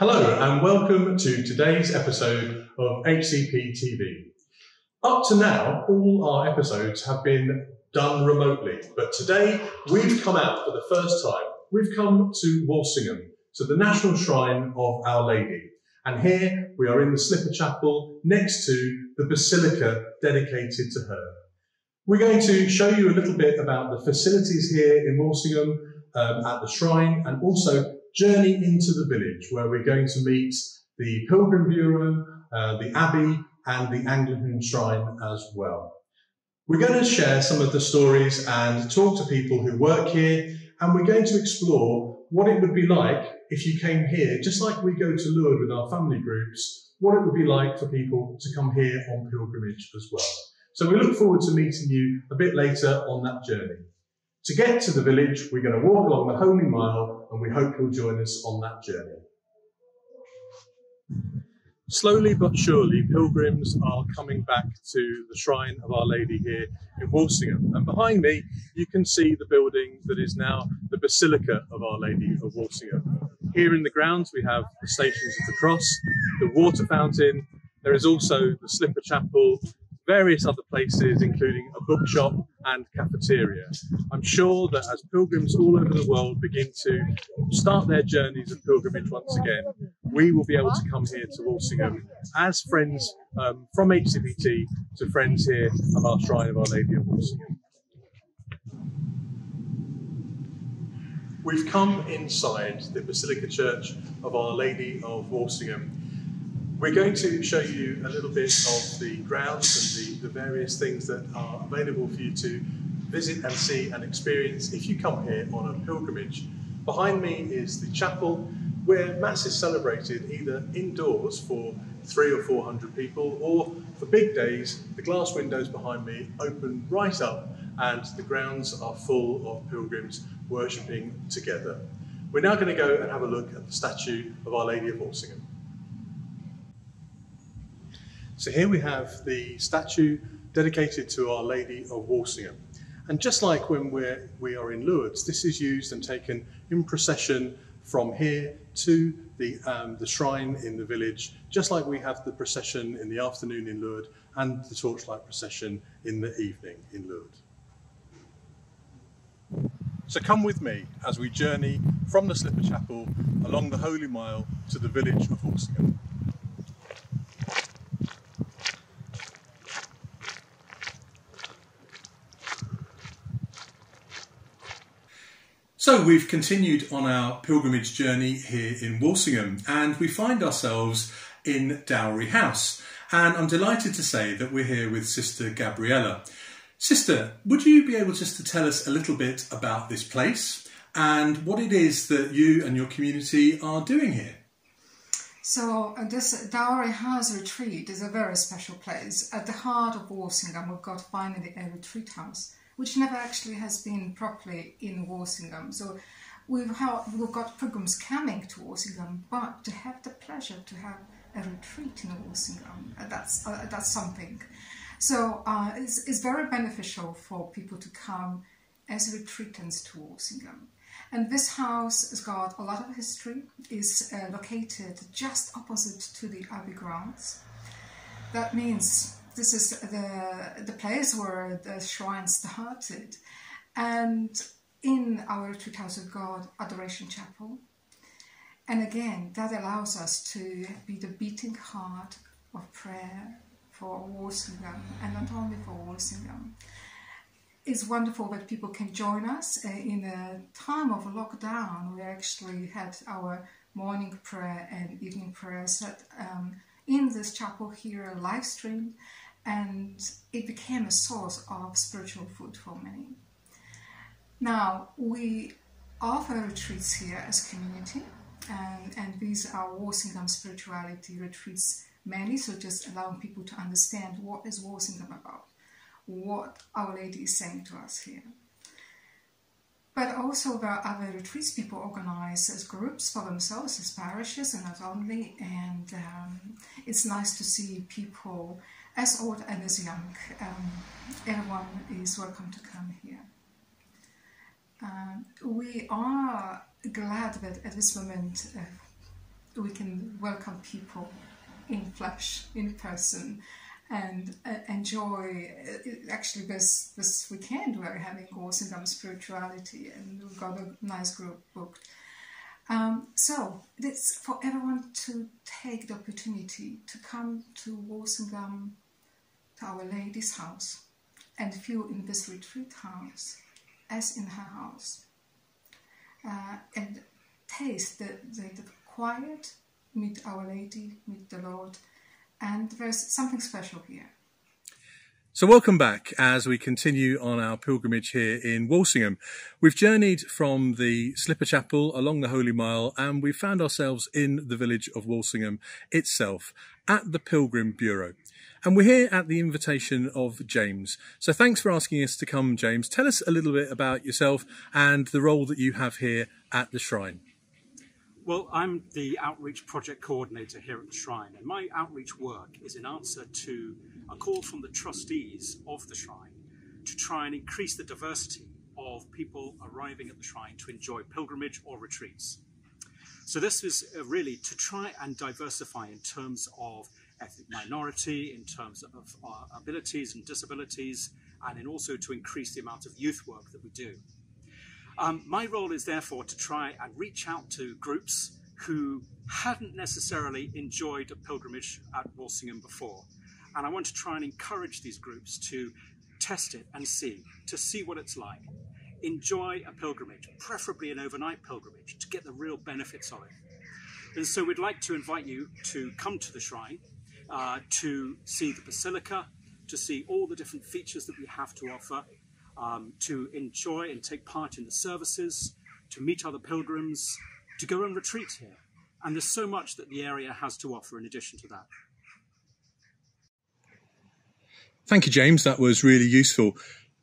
Hello, and welcome to today's episode of HCP TV. Up to now, all our episodes have been done remotely, but today we've come out for the first time. We've come to Walsingham, to the National Shrine of Our Lady. And here we are in the Slipper Chapel next to the Basilica dedicated to her. We're going to show you a little bit about the facilities here in Walsingham um, at the shrine and also journey into the village where we're going to meet the Pilgrim Bureau, uh, the Abbey and the Anglican Shrine as well. We're going to share some of the stories and talk to people who work here and we're going to explore what it would be like if you came here, just like we go to Lourdes with our family groups, what it would be like for people to come here on pilgrimage as well. So we look forward to meeting you a bit later on that journey. To get to the village, we're going to walk along the Holy Mile and we hope you'll join us on that journey. Slowly but surely, pilgrims are coming back to the shrine of Our Lady here in Walsingham. And behind me, you can see the building that is now the Basilica of Our Lady of Walsingham. Here in the grounds, we have the Stations of the Cross, the water fountain. There is also the Slipper Chapel, various other places, including a bookshop and cafeteria. I'm sure that as pilgrims all over the world begin to start their journeys of pilgrimage once again, we will be able to come here to Walsingham as friends um, from HCPT to friends here of our Shrine of Our Lady of Walsingham. We've come inside the Basilica Church of Our Lady of Walsingham we're going to show you a little bit of the grounds and the, the various things that are available for you to visit and see and experience if you come here on a pilgrimage. Behind me is the chapel where Mass is celebrated either indoors for three or four hundred people or for big days, the glass windows behind me open right up and the grounds are full of pilgrims worshipping together. We're now going to go and have a look at the statue of Our Lady of Walsingham. So here we have the statue dedicated to Our Lady of Walsingham. And just like when we're, we are in Lourdes, this is used and taken in procession from here to the, um, the shrine in the village, just like we have the procession in the afternoon in Lourdes and the torchlight procession in the evening in Lourdes. So come with me as we journey from the Slipper Chapel along the Holy Mile to the village of Walsingham. So we've continued on our pilgrimage journey here in Walsingham and we find ourselves in Dowry House. And I'm delighted to say that we're here with Sister Gabriella. Sister, would you be able just to tell us a little bit about this place and what it is that you and your community are doing here? So uh, this Dowry House Retreat is a very special place. At the heart of Walsingham, we've got finally a retreat house which never actually has been properly in Walsingham. So we've, we've got programs coming to Walsingham, but to have the pleasure to have a retreat in Walsingham, uh, that's, uh, that's something. So uh, it's, it's very beneficial for people to come as retreatants to Walsingham. And this house has got a lot of history, is uh, located just opposite to the Abbey grounds. That means this is the, the place where the shrine started. And in our Retreat House of God Adoration Chapel. And again, that allows us to be the beating heart of prayer for Walsingham, and not only for Walsingham. It's wonderful that people can join us. Uh, in a time of lockdown, we actually had our morning prayer and evening prayers at, um, in this chapel here, live streamed and it became a source of spiritual food for many. Now, we offer retreats here as community, and, and these are Walsingham spirituality retreats mainly, so just allowing people to understand what is Walsingham about, what Our Lady is saying to us here. But also there are other retreats people organize as groups for themselves, as parishes, and not only. And um, it's nice to see people as old and as young. Um, everyone is welcome to come here. Um, we are glad that at this moment uh, we can welcome people in flesh, in person, and uh, enjoy. Uh, actually, this this weekend we're having Walsingham spirituality, and we've got a nice group booked. Um, so it's for everyone to take the opportunity to come to Walsingham, to Our Lady's house, and feel in this retreat house as in her house, uh, and taste the, the, the quiet, meet Our Lady, meet the Lord, and there's something special here. So, welcome back as we continue on our pilgrimage here in Walsingham. We've journeyed from the Slipper Chapel along the Holy Mile and we found ourselves in the village of Walsingham itself at the Pilgrim Bureau. And we're here at the invitation of James. So, thanks for asking us to come, James. Tell us a little bit about yourself and the role that you have here at the shrine. Well, I'm the outreach project coordinator here at the Shrine, and my outreach work is in answer to a call from the trustees of the Shrine to try and increase the diversity of people arriving at the Shrine to enjoy pilgrimage or retreats. So, this is uh, really to try and diversify in terms of ethnic minority, in terms of uh, abilities and disabilities, and in also to increase the amount of youth work that we do. Um, my role is therefore to try and reach out to groups who hadn't necessarily enjoyed a pilgrimage at Walsingham before. And I want to try and encourage these groups to test it and see, to see what it's like. Enjoy a pilgrimage, preferably an overnight pilgrimage, to get the real benefits of it. And so we'd like to invite you to come to the shrine, uh, to see the basilica, to see all the different features that we have to offer, um, to enjoy and take part in the services, to meet other pilgrims, to go and retreat here. And there's so much that the area has to offer in addition to that. Thank you, James. That was really useful.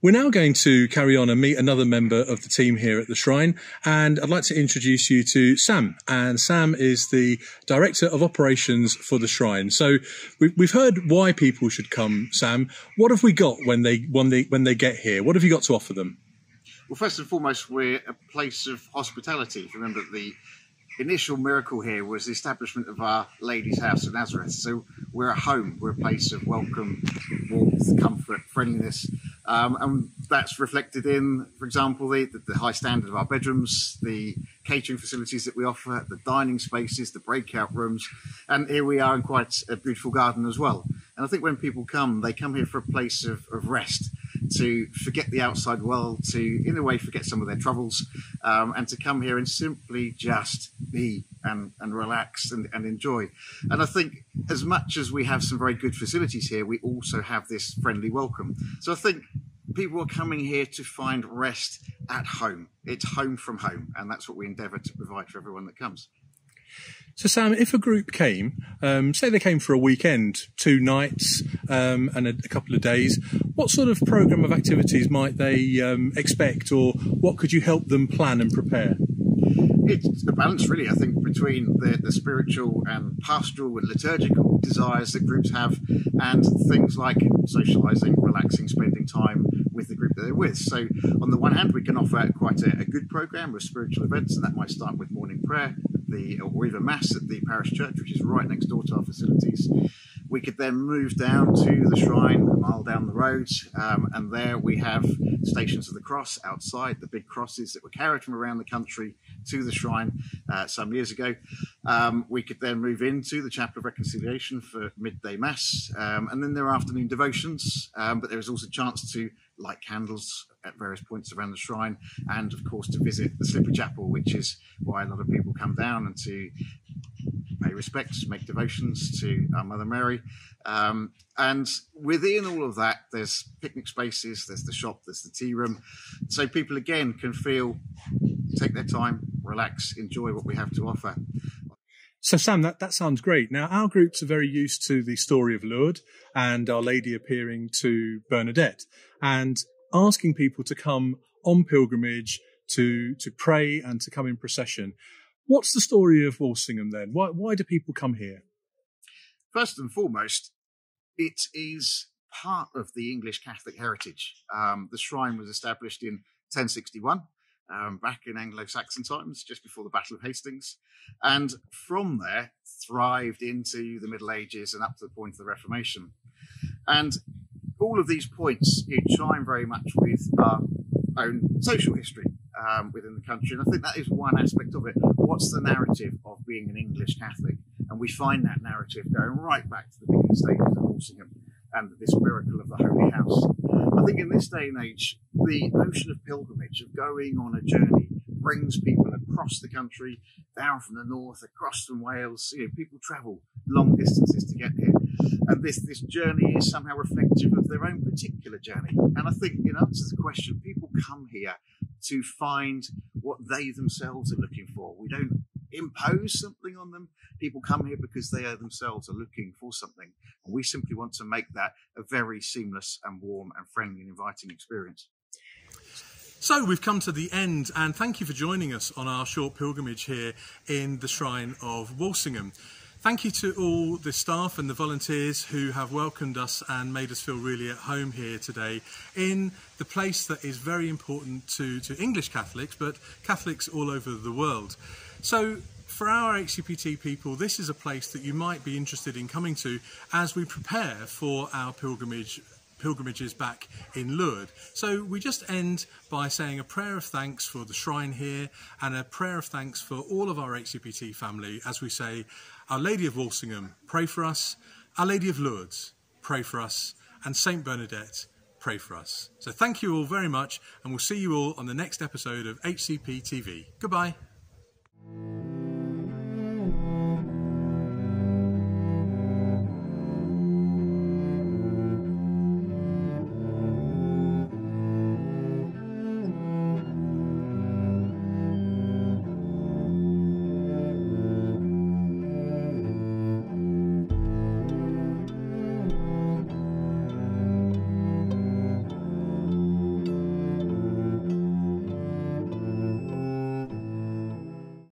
We're now going to carry on and meet another member of the team here at the Shrine, and I'd like to introduce you to Sam. And Sam is the Director of Operations for the Shrine. So we've heard why people should come, Sam. What have we got when they when they when they get here? What have you got to offer them? Well, first and foremost, we're a place of hospitality. If you Remember the initial miracle here was the establishment of Our Lady's House of Nazareth. So we're a home, we're a place of welcome, warmth, comfort, friendliness. Um, and that's reflected in, for example, the, the, high standard of our bedrooms, the catering facilities that we offer, the dining spaces, the breakout rooms. And here we are in quite a beautiful garden as well. And I think when people come, they come here for a place of, of rest to forget the outside world, to, in a way, forget some of their troubles, um, and to come here and simply just be and, and relax and, and enjoy. And I think as much as we have some very good facilities here, we also have this friendly welcome. So I think people are coming here to find rest at home. It's home from home, and that's what we endeavour to provide for everyone that comes. So, Sam, if a group came, um, say they came for a weekend, two nights um, and a, a, couple of days, what sort of program of activities might they um, expect, or what could you help them plan and prepare? It's a balance, really, I think, between the, the spiritual and pastoral and liturgical desires that groups have, and things like socialising, relaxing, spending time with the group that they're with. So, on the one hand, we can offer quite a, a good program of spiritual events, and that might start with morning prayer, the or even mass at the parish church, which is right next door to our facilities. We could then move down to the shrine a mile down the road, um, and there we have stations of the cross outside, the big crosses that were carried from around the country to the shrine uh, some years ago. Um, we could then move into the Chapel of Reconciliation for midday mass, um, and then there are afternoon devotions. Um, but there is also a chance to light candles at various points around the shrine, and of course to visit the Slipper Chapel, which is why a lot of people come down and to pay respects, make devotions to our Mother Mary. Um, and within all of that, there's picnic spaces, there's the shop, there's the tea room. So people again can feel, take their time, relax, enjoy what we have to offer. So, Sam, that, that sounds great. Now, our groups are very used to the story of Lourdes and Our Lady appearing to Bernadette and asking people to come on pilgrimage to, to pray and to come in procession. What's the story of Walsingham then? Why, why do people come here? First and foremost, it is part of the English Catholic heritage. Um, the shrine was established in 1061 um, back in Anglo-Saxon times, just before the Battle of Hastings, and from there thrived into the Middle Ages and up to the point of the Reformation. And all of these points you chime very much with our own social history um, within the country, and I think that is one aspect of it. What's the narrative of being an English Catholic? And we find that narrative going right back to the beginning stages of Walsingham and this miracle of the Holy House. I think in this day and age, the notion of pilgrimage, of going on a journey, brings people across the country, down from the north, across from Wales. You know, people travel long distances to get here. And this, this journey is somehow reflective of their own particular journey. And I think in answer to the question, people come here to find what they themselves are looking for. We don't impose something on them. People come here because they are themselves are looking for something. And we simply want to make that a very seamless and warm and friendly and inviting experience. So we've come to the end, and thank you for joining us on our short pilgrimage here in the Shrine of Walsingham. Thank you to all the staff and the volunteers who have welcomed us and made us feel really at home here today in the place that is very important to, to English Catholics, but Catholics all over the world. So for our HCPT people, this is a place that you might be interested in coming to as we prepare for our pilgrimage pilgrimages back in Lourdes. So we just end by saying a prayer of thanks for the shrine here and a prayer of thanks for all of our HCPT family as we say, Our Lady of Walsingham, pray for us. Our Lady of Lourdes, pray for us. And Saint Bernadette, pray for us. So thank you all very much and we'll see you all on the next episode of HCP TV. Goodbye.